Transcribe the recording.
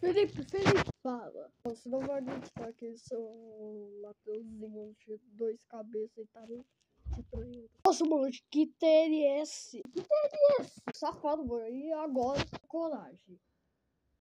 Felipe, Felipe, fala. Você não vai acreditar que esse é o Mateuzinho de dois cabeças e tá me te traindo. Nossa, mano, que TRS. Que TRS? Safado, mano. E agora, coragem.